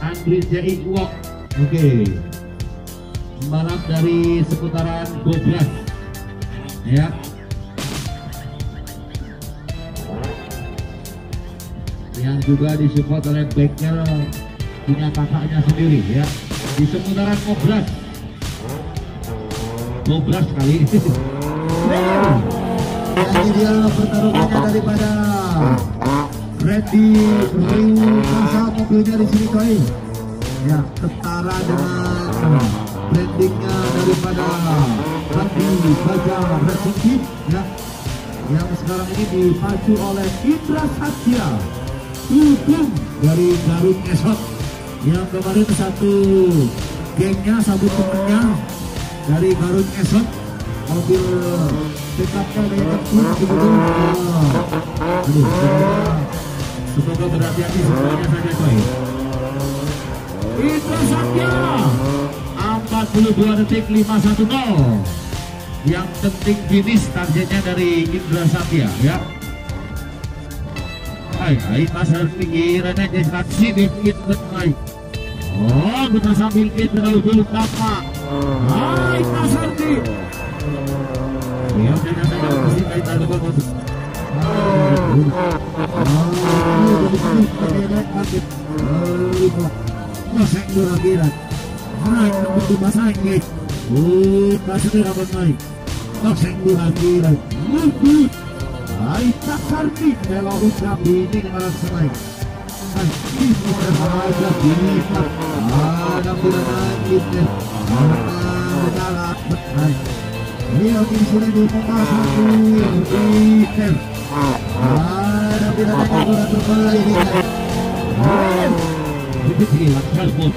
Andri Jai Wok Oke. Pembalap dari seputaran Gobras. Ya. Yang juga disupport oleh Becker Punya kakaknya sendiri ya. Di seputaran Gobras. Gobras kali. Ini dia pertarungannya daripada Randy Ryu Masa mobilnya di sini koi. Ya, ketara dengan brandingnya daripada Randy Baja Team ya. Yang sekarang ini dipacu oleh Indra Satya. Dukung dari Garut Esot Yang kemarin satu gengnya, satu temennya dari Garut Esot mobil pickupnya dari tempur begitu Ah, aduh semoga berhati-hati semuanya saja Itu Satya 42 detik 510 Yang penting finish targetnya dari Indra Satya ya. Hai hai Mas harus pinggirannya distraksi dikit baik Oh benar sambil kita dulu kapal Hai Mas Hardi Ya kasih kaitan dengan Sakit. Naik? Masang dua bisa. Ada pula naik. Ada Peter. Ada pula naik kembali. Itu hilang telepon